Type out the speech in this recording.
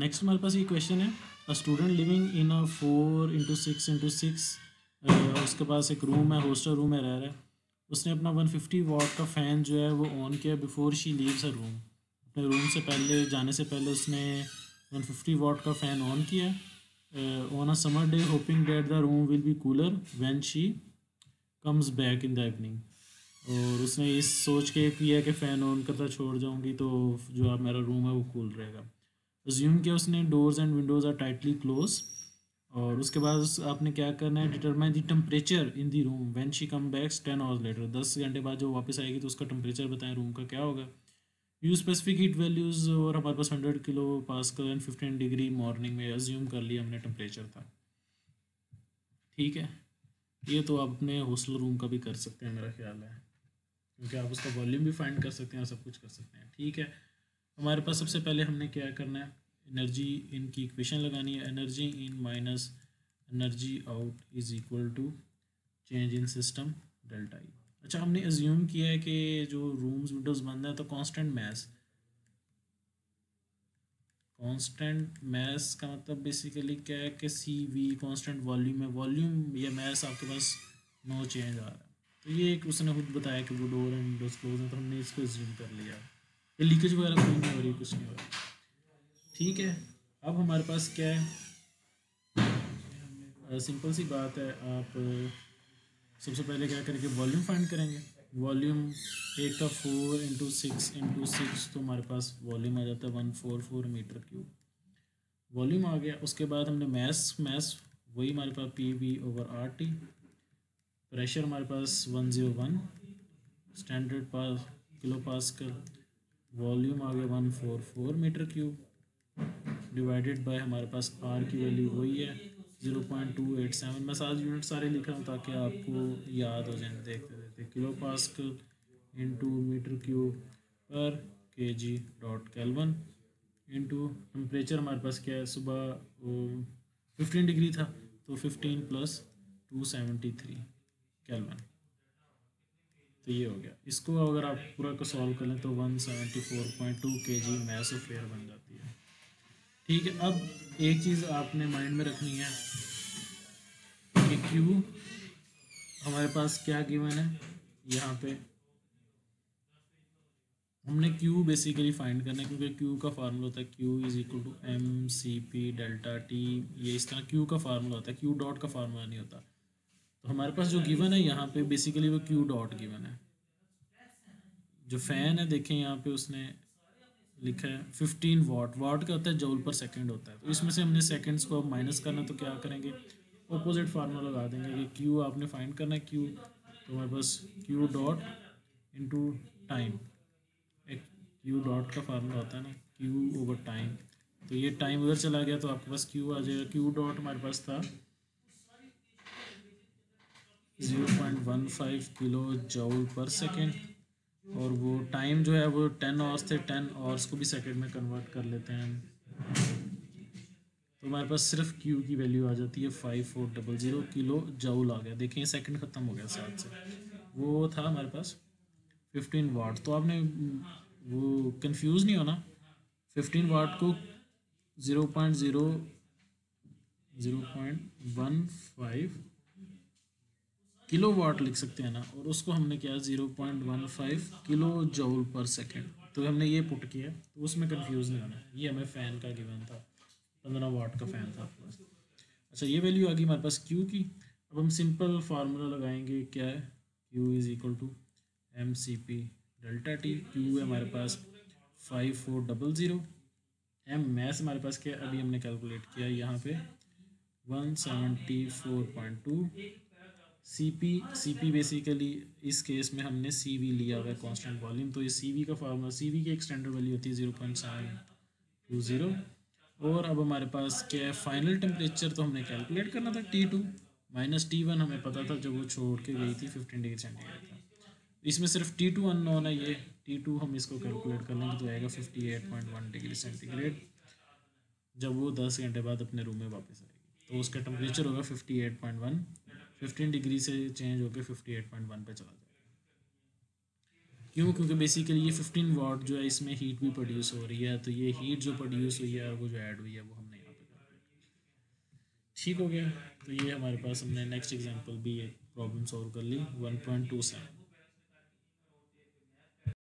Next हमारे पास ये question है a student living in a four into six into six उसके पास एक रूम है हॉस्टल रूम में रह रहा है। उसने अपना वन फिफ्टी वॉट का फ़ैन जो है, वो ऑन किया before she leaves a room अपने रूम से पहले, जाने से पहले उसने वन फिफ्टी वॉट का फ़ैन ऑन किया। On a summer day hoping that the room will be cooler when she comes back in the evening और उसने इस सोच के किया कि फ़ैन ऑन करता छोड़ जाऊँगी तो जो आप मेरा रूम है, वो कूल रहेगा। अज्यूम किया उसने doors and windows are tightly close और उसके बाद आपने क्या करना है? Determine the temperature in the room when she come backs ten hours later दस घंटे बाद जो वापस आएगी तो उसका टेम्परेचर बताएँ रूम का क्या होगा? यू स्पेसिफिक हीट वैल्यूज़ और हमारे पास hundred kilo pascal and fifteen degree morning में अज्यूम कर लिया हमने टेम्परेचर था ठीक है? ये तो आप अपने हॉस्टल रूम का भी कर सकते हैं, मेरा ख्याल है। क्योंकि आप उसका वॉल्यूम भी फाइंड कर सकते हैं और सब कुछ कर सकते हैं। ठीक है? हमारे पास सबसे पहले हमने क्या करना है? एनर्जी इन की इक्वेशन लगानी है। Energy in minus energy out is equal to change in system delta E अच्छा हमने एज्यूम किया है कि जो रूम्स विंडोज़ बंद है तो कांस्टेंट मैस कांस्टेंट मैस का मतलब बेसिकली क्या है कि सी वी कांस्टेंट वॉल्यूम है। वॉल्यूम या मैस आपके पास नो चेंज आ रहा है। तो ये एक उसने खुद बताया कि वो डोर एंड विंडोज़ क्लोज है तो हमने इसको एज्यूम कर लिया। ये लीकेज वगैरह कोई नहीं हो रही, कुछ नहीं हो रहा। ठीक है, अब हमारे पास क्या है? सिंपल सी बात है, आप सबसे पहले क्या करेंगे वॉल्यूम फाइंड करेंगे। वॉल्यूम एट का four into six into six तो हमारे पास वॉल्यूम आ जाता है one four four metre cube volume आ गया, उसके बाद हमने मैस मैस वही हमारे पास P V over R T pressure हमारे पास वन ज़ीरो वन स्टैंडर्ड पास किलो पास्कल वॉल्यूम आ गया one four four metre cube divided by हमारे पास आर की वैल्यू वही है zero point two eight seven मैं सात यूनिट सारे लिख रहा हूँ ताकि आपको याद हो जाए, देखते देखते kilo pascal into metre cube पर K G dot kelvin into temperature हमारे पास क्या है? सुबह फिफ्टीन डिग्री था तो fifteen plus two seventy three kelvin तो ये हो गया। इसको अगर आप पूरा को सॉल्व कर लें तो one seventy four point two K G mass of air बन जाती है। ठीक है, अब एक चीज़ आपने माइंड में रखनी है कि क्यू हमारे पास क्या गिवन है? यहाँ पे हमने क्यू बेसिकली फाइंड करना है क्योंकि क्यू का फार्मूला होता है Q is equal to M C P delta T ये इस तरह क्यू का फार्मूला होता है। क्यू डॉट का फार्मूला नहीं होता। तो हमारे पास जो गिवन है, यहाँ पे बेसिकली वो क्यू डॉट गिवन है। जो फ़ैन है, देखें यहाँ पे उसने लिखा है फिफ्टीन वाट वाट क्या होता है? जूल पर सेकंड होता है। तो इसमें से हमने सेकंड्स को अब माइनस करना तो क्या करेंगे? ऑपोजिट फार्मूला लगा देंगे कि क्यू आपने फाइंड करना है क्यू तो हमारे पास क्यू डॉट इनटू टाइम एक क्यू डॉट का फार्मूला होता है ना क्यू ओवर टाइम तो ये टाइम उधर चला गया तो आपके पास क्यू आ जाएगा। क्यू डॉट हमारे पास था zero point one five kilo joule पर सेकेंड और वो टाइम जो है वो टेन आवर्स थे टेन आवर्स को भी सेकेंड में कन्वर्ट कर लेते हैं तो हमारे पास सिर्फ़ क्यू की वैल्यू आ जाती है five four double zero kilo joule आ गया। देखिए सेकंड ख़त्म हो गया साथ से। वो था हमारे पास फिफ्टीन वाट तो आपने वो कंफ्यूज नहीं होना। फिफ्टीन वाट को zero point zero zero point one five kilo watt लिख सकते हैं ना, और उसको हमने किया zero point one five kilo joule पर सेकेंड। तो हमने ये पुट किया तो उसमें कन्फ्यूज़ नहीं होना। ये हमें फ़ैन का गिवन था, पंद्रह वाट का फ़ैन था आपके पास अच्छा ये वैल्यू आ गई हमारे पास क्यू की। अब हम सिंपल फार्मूला लगाएँगे, क्या है? Q is equal to M C P delta T Q है हमारे पास five four double zero M mass हमारे पास क्या अभी हमने कैलकुलेट किया यहाँ पे one seventy four point two C P basically इस केस में हमने सी वी लिया हुआ है कॉन्स्टेंट वॉल्यूम तो ये सी वी का फार्मूला सी वी की एक स्टैंडर्ड वैल्यू होती है zero point seven two zero और अब हमारे पास क्या है? फाइनल टेम्परेचर तो हमने कैलकुलेट करना था T two minus T one हमें पता था, जब वो छोड़ के गई थी फिफ्टीन डिग्री सेंटीग्रेड था इसमें सिर्फ़ टी टू अननोन है ये। टी टू हम इसको कैलकुलेट कर लेंगे तो आएगा fifty eight point one degree centigrade जब वो दस घंटे बाद अपने रूम में वापस आएगी। तो उसका टेम्परेचर होगा fifty eight point one fifteen degree से चेंज होकर फिफ्टी एट पॉइंट वन पर चला जाएगा। क्यों? क्योंकि बेसिकली ये 15 वाट जो है, इसमें हीट भी प्रोड्यूस हो रही है तो ये हीट जो प्रोड्यूस हुई है वो जो ऐड हुई है, वो हमने यहाँ पे ठीक हो गया। तो ये हमारे पास हमने नेक्स्ट एग्जांपल भी प्रॉब्लम सॉल्व कर ली 1.27